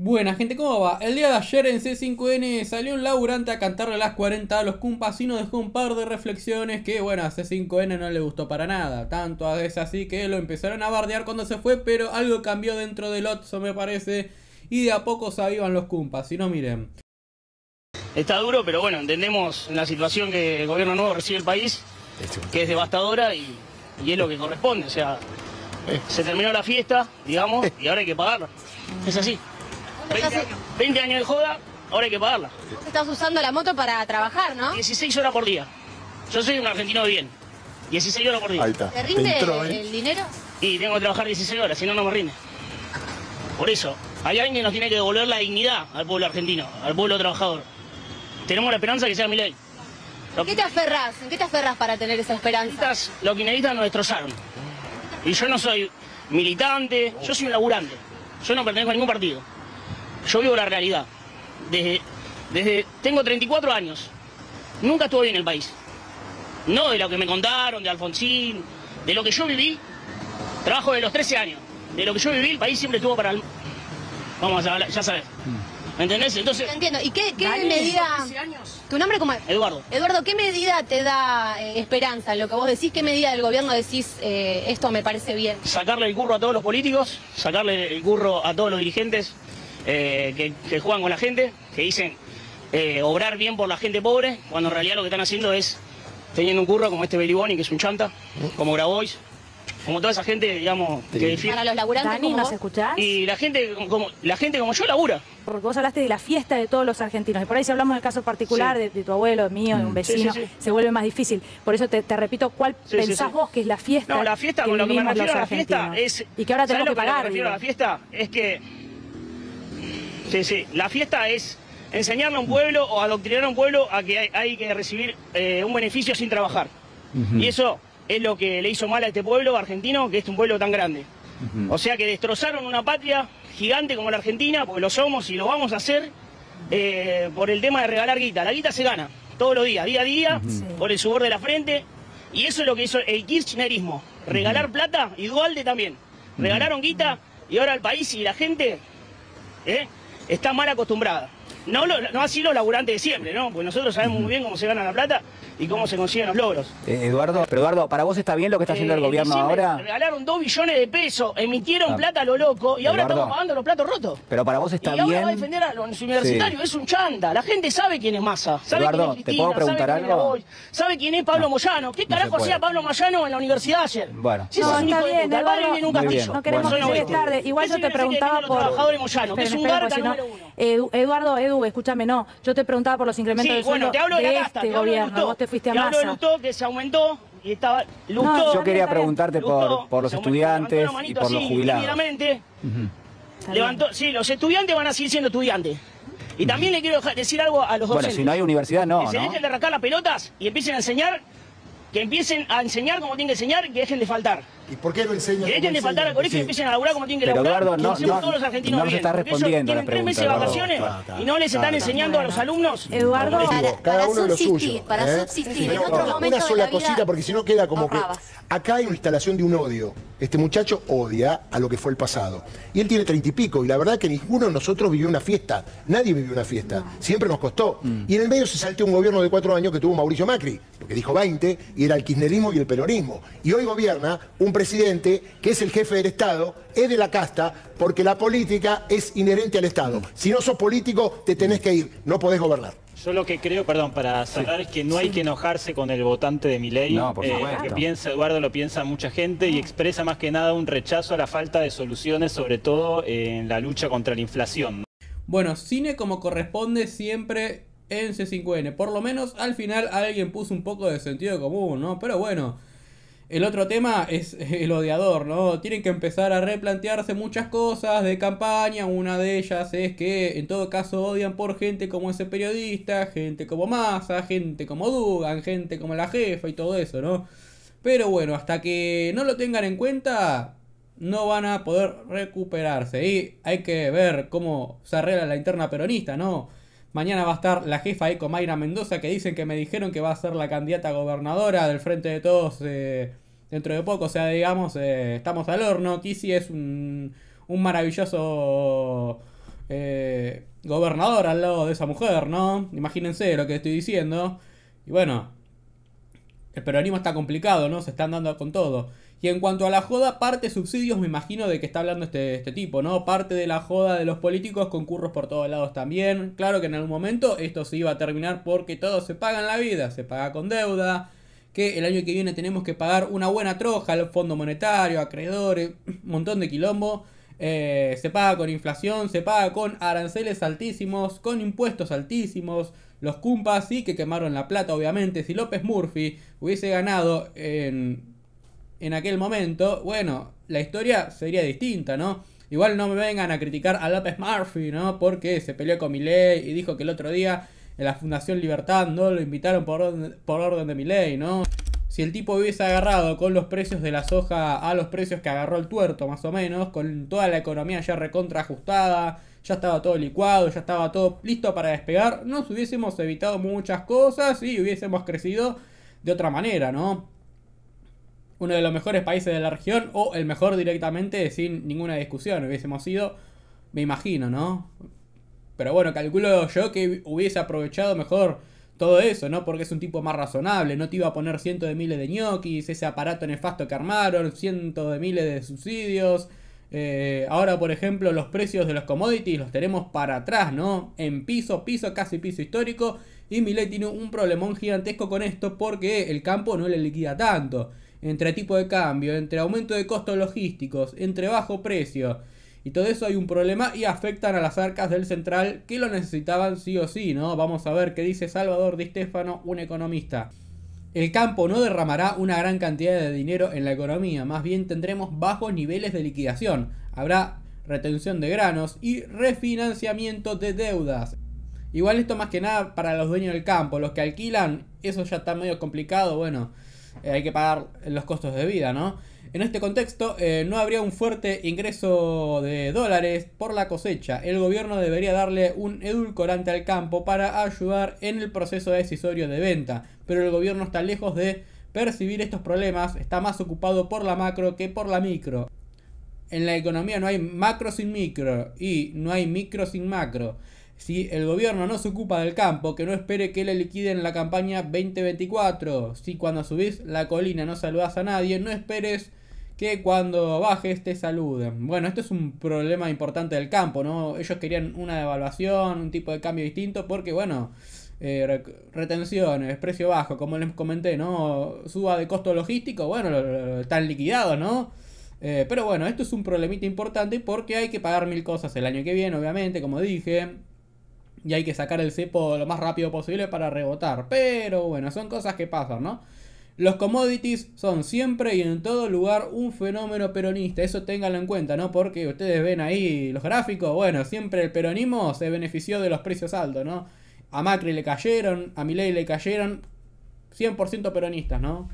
Buena gente, ¿cómo va? El día de ayer en C5N salió un laburante a cantarle las 40 a los cumpas y nos dejó un par de reflexiones que, bueno, a C5N no le gustó para nada. Tanto es así que lo empezaron a bardear cuando se fue, pero algo cambió dentro del Otso, me parece, y de a poco se avivan los cumpas. Si no, miren. Está duro, pero bueno, entendemos la situación que el gobierno nuevo recibe el país, que es devastadora y, y es lo que corresponde. O sea, se terminó la fiesta, digamos, y ahora hay que pagarla. Es así. 20 años, 20 años de joda, ahora hay que pagarla. Vos estás usando la moto para trabajar, ¿no? 16 horas por día. Yo soy un argentino de bien. 16 horas por día. Ahí está. ¿Te rinde entró, ¿eh? el dinero? Y tengo que trabajar 16 horas, si no, no me rinde. Por eso, hay alguien que nos tiene que devolver la dignidad al pueblo argentino, al pueblo trabajador. Tenemos la esperanza que sea mi ley. ¿En qué te aferras? ¿En qué te aferras para tener esa esperanza? Los kirchneristas nos destrozaron. Y yo no soy militante, yo soy un laburante. Yo no pertenezco a ningún partido. Yo vivo la realidad. Desde, desde tengo 34 años. Nunca estuve bien en el país. No de lo que me contaron, de Alfonsín, de lo que yo viví. Trabajo de los 13 años. De lo que yo viví, el país siempre estuvo para el... Vamos a hablar, ya sabes. ¿Me entendés? Entonces, Te entiendo. ¿Y qué, qué medida... ¿Tu nombre cómo es? Eduardo. Eduardo, ¿qué medida te da eh, esperanza en lo que vos decís? ¿Qué medida del gobierno decís eh, esto me parece bien? sacarle el curro a todos los políticos, sacarle el curro a todos los dirigentes eh, que, que juegan con la gente, que dicen eh, obrar bien por la gente pobre, cuando en realidad lo que están haciendo es teniendo un curro como este Beliboni, que es un chanta, como Grabois, como toda esa gente, digamos, que defiende. Para los laburantes Dani, como ¿nos vos. escuchás? Y la gente como, la gente como yo labura. Porque vos hablaste de la fiesta de todos los argentinos. Y por ahí si hablamos del caso particular Sí. de, de tu abuelo, de mío, de un vecino, Sí, sí, sí. se vuelve más difícil. Por eso te, te repito, ¿cuál Sí, sí, pensás sí. vos que es la fiesta? No, la fiesta, con lo que me refiero a la fiesta es... Y que ahora ¿sabes tenemos lo que me pagar. refiero a la fiesta? Es que... Sí, sí, la fiesta es enseñarle a un pueblo o adoctrinar a un pueblo a que hay, hay que recibir eh, un beneficio sin trabajar. Y eso es lo que le hizo mal a este pueblo argentino, que es un pueblo tan grande. O sea que destrozaron una patria gigante como la Argentina, porque lo somos y lo vamos a hacer eh, por el tema de regalar guita. La guita se gana todos los días, día a día, por el sudor de la frente. Y eso es lo que hizo el kirchnerismo. Regalar plata y Dualde también. Regalaron guita y ahora el país y la gente ¿eh? Está mal acostumbrada. No, lo- no así los laburantes de siempre, ¿no? Porque nosotros sabemos muy bien cómo se gana la plata y cómo se consiguen los logros. Eh, Eduardo, pero Eduardo, ¿para vos está bien lo que está haciendo el Eh, gobierno ahora? Regalaron 2 billones de pesos, emitieron Ah. plata a lo loco y ahora estamos pagando los platos rotos. Pero para vos está y ahora bien. va a defender a los universitarios, es un chanta. La gente sabe quién es Massa, sabe Eduardo, quién es ¿te Cristina, puedo preguntar sabe quién es algo? Grabois, sabe quién es Pablo No. Moyano. ¿Qué No carajo hacía Pablo Moyano en la universidad ayer? Bueno, Si ese No, es un está hijo de bien, Eduardo. vive en un bien. castillo. No queremos Bueno, que honesto. tarde. Igual yo te preguntaba por... trabajadores Moyano, que es un garca porque si no- número uno. Edu- Eduardo, Edu, escúchame, no. Yo te preguntaba por los incrementos Sí, del bueno, te hablo de la casta, este te hablo de gobierno. Lustó. Vos te fuiste a Te hablo de. Lustó, que se aumentó y estaba... Lustó, No, Yo quería preguntarte Lustó, por, por los aumentó, estudiantes y por los jubilados. levantó, sí, los estudiantes van a seguir siendo estudiantes. Y también le quiero decir algo a los Bueno, docentes. si no hay universidad, no, que se ¿no? dejen de arrancar las pelotas y empiecen a enseñar, que empiecen a enseñar como tienen que enseñar y que dejen de faltar. ¿Y por qué lo enseña? Que dejen de faltar al colegio y empiecen a laburar como tienen que Pero, laburar. Eduardo, que no- no- todos los argentinos no nos ellos respondiendo tienen tres meses de vacaciones y no les están Claro. enseñando a los alumnos. Eduardo, Para, Cada para uno de lo subsistir, suyo, para ¿eh? subsistir. En otro una sola cosita, porque si no queda como que acá hay una instalación de un odio. Este muchacho odia a lo que fue el pasado. Y él tiene treinta y pico, y la verdad que ninguno de nosotros vivió una fiesta. Nadie vivió una fiesta. Siempre nos costó. Y en el medio se salteó un gobierno de cuatro años que tuvo Mauricio Macri, porque dijo 20, y era el kirchnerismo y el peronismo. Y hoy gobierna un presidente que es el jefe del Estado, es de la casta, porque la política es inherente al Estado. Si no sos político, te tenés que ir, no podés gobernar. Yo lo que creo, perdón, para cerrar es que no hay que enojarse con el votante de mi ley. No, por supuesto. que piensa, Eduardo lo piensa mucha gente y expresa más que nada un rechazo a la falta de soluciones, sobre todo en la lucha contra la inflación. Bueno, cine como corresponde siempre en C5N. Por lo menos al final alguien puso un poco de sentido común, ¿no? Pero bueno, el otro tema es el odiador, ¿no? Tienen que empezar a replantearse muchas cosas de campaña. Una de ellas es que en todo caso odian por gente como ese periodista, gente como Massa, gente como Dugan, gente como la jefa y todo eso, ¿no? Pero bueno, hasta que no lo tengan en cuenta, no van a poder recuperarse. Y hay que ver cómo se arregla la interna peronista, ¿no? Mañana va a estar la jefa con Mayra Mendoza, que dicen que me dijeron que va a ser la candidata gobernadora del Frente de Todos eh, dentro de poco. O sea, digamos, eh, estamos al horno. Kisi es un, un maravilloso eh, gobernador al lado de esa mujer, ¿no? Imagínense lo que estoy diciendo. Y bueno, el peronismo está complicado, ¿no? Se están dando con todo. Y en cuanto a la joda, parte subsidios, me imagino de que está hablando este, este tipo, ¿no? Parte de la joda de los políticos con curros por todos lados también. Claro que en algún momento esto se iba a terminar porque todo se paga en la vida, se paga con deuda. Que el año que viene tenemos que pagar una buena troja al Fondo Monetario, acreedores, un montón de quilombo. Eh, se paga con inflación, se paga con aranceles altísimos, con impuestos altísimos. Los cumpas sí que quemaron la plata, obviamente. Si López Murphy hubiese ganado en, en aquel momento, bueno, la historia sería distinta, ¿no? Igual no me vengan a criticar a López Murphy, ¿no? Porque se peleó con Milei y dijo que el otro día en la Fundación Libertad no lo invitaron por orden, por orden de Milei, ¿no? Si el tipo hubiese agarrado con los precios de la soja a los precios que agarró el tuerto, más o menos, con toda la economía ya recontra ajustada, ya estaba todo licuado, ya estaba todo listo para despegar, nos hubiésemos evitado muchas cosas y hubiésemos crecido de otra manera, ¿no? Uno de los mejores países de la región o el mejor directamente sin ninguna discusión hubiésemos sido, me imagino, ¿no? Pero bueno, calculo yo que hubiese aprovechado mejor todo eso, ¿no? Porque es un tipo más razonable, no te iba a poner cientos de miles de ñoquis, ese aparato nefasto que armaron, cientos de miles de subsidios. Eh, ahora, por ejemplo, los precios de los commodities los tenemos para atrás, ¿no? En piso, piso, casi piso histórico. Y Millet tiene un problemón gigantesco con esto porque el campo no le liquida tanto. Entre tipo de cambio, entre aumento de costos logísticos, entre bajo precio y todo eso hay un problema y afectan a las arcas del central que lo necesitaban sí o sí, ¿no? Vamos a ver qué dice Salvador Di Stefano, un economista. El campo no derramará una gran cantidad de dinero en la economía, más bien tendremos bajos niveles de liquidación. Habrá retención de granos y refinanciamiento de deudas. Igual esto más que nada para los dueños del campo, los que alquilan, eso ya está medio complicado, bueno, eh, hay que pagar los costos de vida, ¿no? En este contexto, eh, no habría un fuerte ingreso de dólares por la cosecha. El gobierno debería darle un edulcorante al campo para ayudar en el proceso decisorio de venta. Pero el gobierno está lejos de percibir estos problemas, está más ocupado por la macro que por la micro. En la economía no hay macro sin micro y no hay micro sin macro. Si el gobierno no se ocupa del campo, que no espere que le liquiden la campaña 2024. Si cuando subís la colina no saludas a nadie, no esperes que cuando bajes te saluden. Bueno, esto es un problema importante del campo, ¿no? Ellos querían una devaluación, un tipo de cambio distinto, porque bueno, eh, retenciones, precio bajo, como les comenté, ¿no? Suba de costo logístico, bueno, están liquidados, ¿no? Eh, pero bueno, esto es un problemita importante porque hay que pagar mil cosas el año que viene, obviamente, como dije. Y hay que sacar el cepo lo más rápido posible para rebotar. Pero bueno, son cosas que pasan, ¿no? Los commodities son siempre y en todo lugar un fenómeno peronista, eso ténganlo en cuenta, ¿no? Porque ustedes ven ahí los gráficos, bueno, siempre el peronismo se benefició de los precios altos, ¿no? A Macri le cayeron, a Milei le cayeron, 100% peronistas, ¿no?